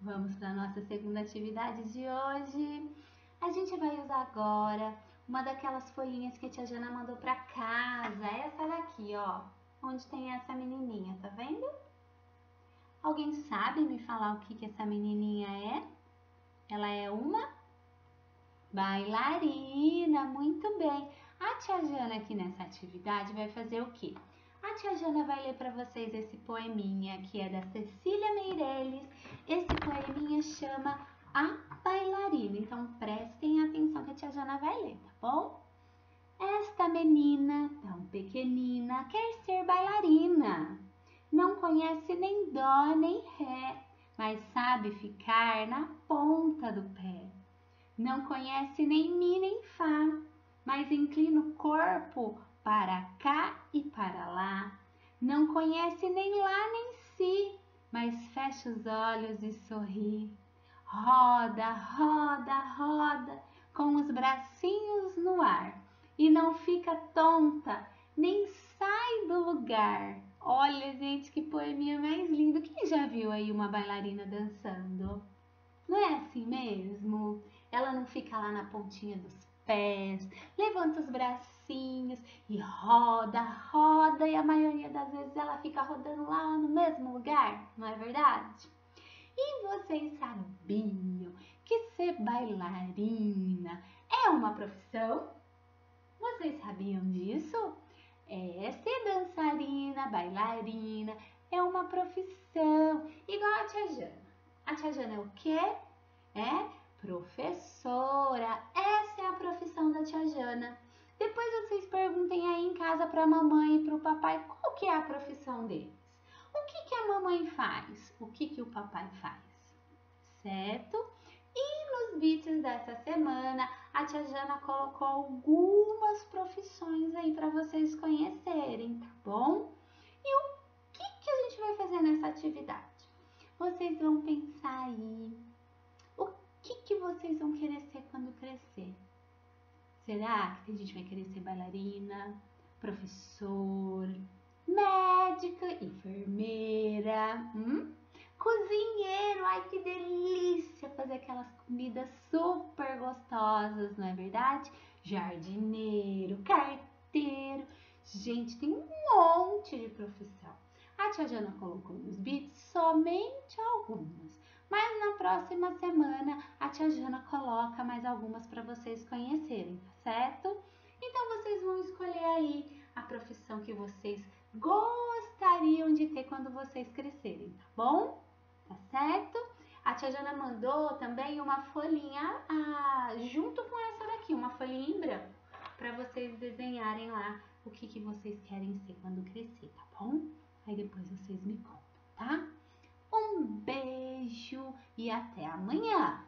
Vamos para a nossa segunda atividade de hoje. A gente vai usar agora uma daquelas folhinhas que a tia Jana mandou para casa. Essa daqui, ó, onde tem essa menininha, tá vendo? Alguém sabe me falar o que, que essa menininha é? Ela é uma bailarina, muito bem. A tia Jana aqui nessa atividade vai fazer o quê? A tia Jana vai ler para vocês esse poeminha que é da Cecília Meirelles. Esse poeminha chama A Bailarina. Então prestem atenção que a tia Jana vai ler, tá bom? Esta menina tão pequenina quer ser bailarina. Não conhece nem dó nem ré, mas sabe ficar na ponta do pé. Não conhece nem mi nem fá, mas inclina o corpo para cá e para lá. Não conhece nem lá nem si, mas fecha os olhos e sorri. Roda, roda, roda, com os bracinhos no ar, e não fica tonta, nem sai do lugar. Olha, gente, que poeminha mais lindo. Quem já viu aí uma bailarina dançando? Não é assim mesmo? Ela não fica lá na pontinha dos pés, levanta os bracinhos e roda, roda, e a maioria das vezes ela fica rodando lá no mesmo lugar, não é verdade? E vocês sabiam que ser bailarina é uma profissão? Vocês sabiam disso? É, ser dançarina, bailarina é uma profissão, igual a tia Jana. A tia Jana é o quê? É professora. É a profissão da tia Jana. Depois vocês perguntem aí em casa para a mamãe e para o papai qual que é a profissão deles. O que, que a mamãe faz? O que, que o papai faz? Certo? E nos vídeos dessa semana, a tia Jana colocou algumas profissões aí para vocês conhecerem, tá bom? E o que, que a gente vai fazer nessa atividade? Vocês vão pensar aí vocês vão querer ser quando crescer? Será que a gente vai querer ser bailarina, professor, médica, enfermeira, hum? cozinheiro? Ai, que delícia fazer aquelas comidas super gostosas, não é verdade? Jardineiro, carteiro. Gente, tem um monte de profissão. A tia Jana colocou nos bits somente algumas. Mas na próxima semana a tia Jana coloca mais algumas para vocês conhecerem, tá certo? Então vocês vão escolher aí a profissão que vocês gostariam de ter quando vocês crescerem, tá bom? Tá certo? A tia Jana mandou também uma folhinha ah, junto com essa daqui, uma folhinha em branco, para vocês desenharem lá o que, que vocês querem ser quando crescer, tá bom? Aí depois vocês me contam, tá? E até amanhã!